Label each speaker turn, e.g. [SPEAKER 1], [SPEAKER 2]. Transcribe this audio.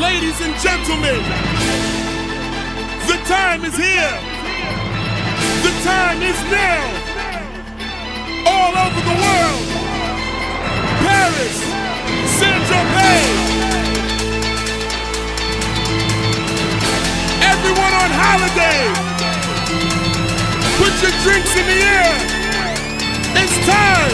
[SPEAKER 1] Ladies and gentlemen, the time is here. The time is now. All over the world. Paris, Saint-Tropez. Everyone on holiday. Put your drinks in the air. It's time